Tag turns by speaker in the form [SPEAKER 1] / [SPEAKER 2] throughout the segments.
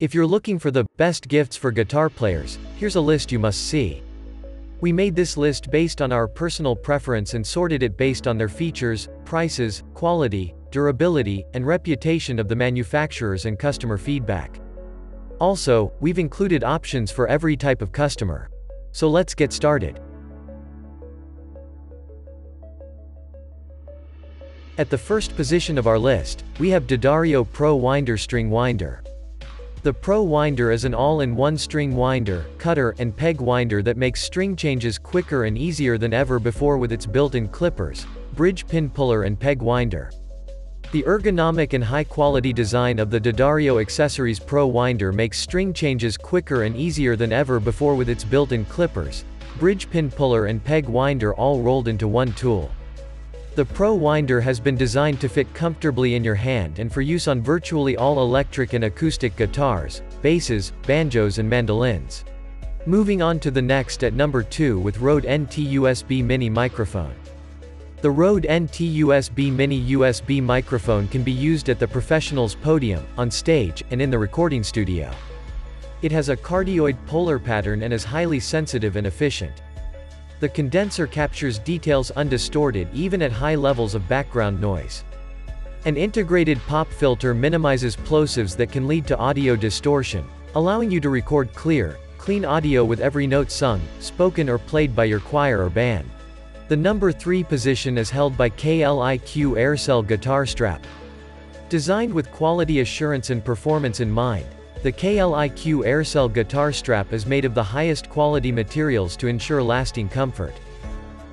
[SPEAKER 1] If you're looking for the best gifts for guitar players, here's a list you must see. We made this list based on our personal preference and sorted it based on their features, prices, quality, durability, and reputation of the manufacturers and customer feedback. Also, we've included options for every type of customer. So let's get started. At the first position of our list, we have D'Addario Pro Winder String Winder. The Pro Winder is an all-in-one string winder, cutter, and peg winder that makes string changes quicker and easier than ever before with its built-in clippers, bridge pin puller and peg winder. The ergonomic and high-quality design of the D'Addario Accessories Pro Winder makes string changes quicker and easier than ever before with its built-in clippers, bridge pin puller and peg winder all rolled into one tool. The Pro Winder has been designed to fit comfortably in your hand and for use on virtually all electric and acoustic guitars, basses, banjos and mandolins. Moving on to the next at number 2 with Rode NT USB Mini Microphone. The Rode NT USB Mini USB microphone can be used at the professional's podium, on stage, and in the recording studio. It has a cardioid polar pattern and is highly sensitive and efficient. The condenser captures details undistorted even at high levels of background noise. An integrated pop filter minimizes plosives that can lead to audio distortion, allowing you to record clear, clean audio with every note sung, spoken or played by your choir or band. The number 3 position is held by KLIQ Aircell Guitar Strap. Designed with quality assurance and performance in mind, the KLIQ Aircell guitar strap is made of the highest quality materials to ensure lasting comfort.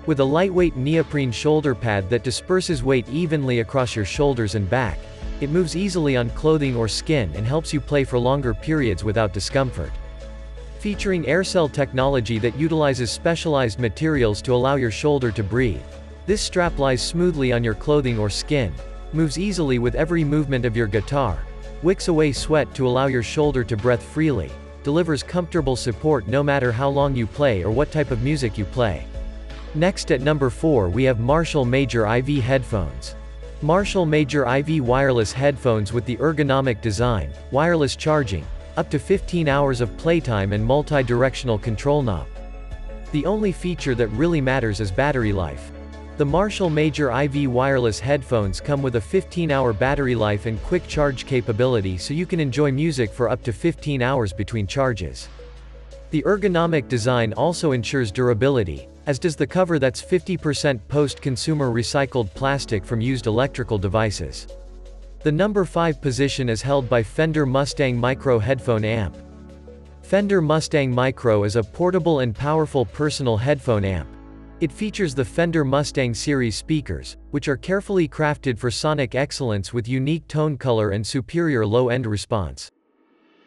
[SPEAKER 1] With a lightweight neoprene shoulder pad that disperses weight evenly across your shoulders and back, it moves easily on clothing or skin and helps you play for longer periods without discomfort. Featuring Aircell technology that utilizes specialized materials to allow your shoulder to breathe. This strap lies smoothly on your clothing or skin, moves easily with every movement of your guitar, Wicks away sweat to allow your shoulder to breathe freely, delivers comfortable support no matter how long you play or what type of music you play. Next at number 4 we have Marshall Major IV headphones. Marshall Major IV wireless headphones with the ergonomic design, wireless charging, up to 15 hours of playtime and multi-directional control knob. The only feature that really matters is battery life. The Marshall Major IV wireless headphones come with a 15-hour battery life and quick charge capability so you can enjoy music for up to 15 hours between charges. The ergonomic design also ensures durability, as does the cover that's 50% post-consumer recycled plastic from used electrical devices. The number 5 position is held by Fender Mustang Micro Headphone Amp. Fender Mustang Micro is a portable and powerful personal headphone amp. It features the Fender Mustang series speakers, which are carefully crafted for sonic excellence with unique tone color and superior low-end response.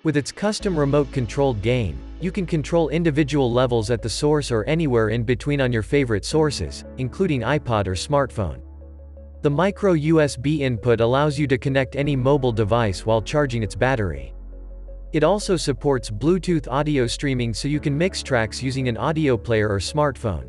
[SPEAKER 1] With its custom remote-controlled gain, you can control individual levels at the source or anywhere in between on your favorite sources, including iPod or smartphone. The micro USB input allows you to connect any mobile device while charging its battery. It also supports Bluetooth audio streaming so you can mix tracks using an audio player or smartphone.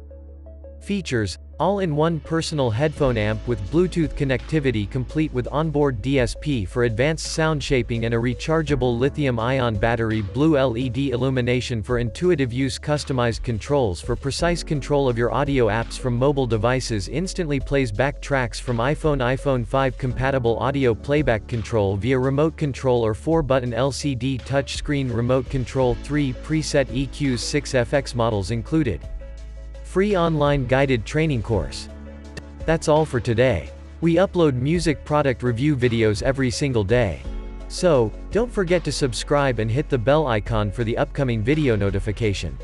[SPEAKER 1] Features, all-in-one personal headphone amp with Bluetooth connectivity complete with onboard DSP for advanced sound shaping and a rechargeable lithium-ion battery blue LED illumination for intuitive use customized controls for precise control of your audio apps from mobile devices instantly plays back tracks from iPhone iPhone 5 compatible audio playback control via remote control or 4-button LCD touchscreen remote control 3 preset EQs 6FX models included. Free online guided training course. That's all for today. We upload music product review videos every single day. So, don't forget to subscribe and hit the bell icon for the upcoming video notification.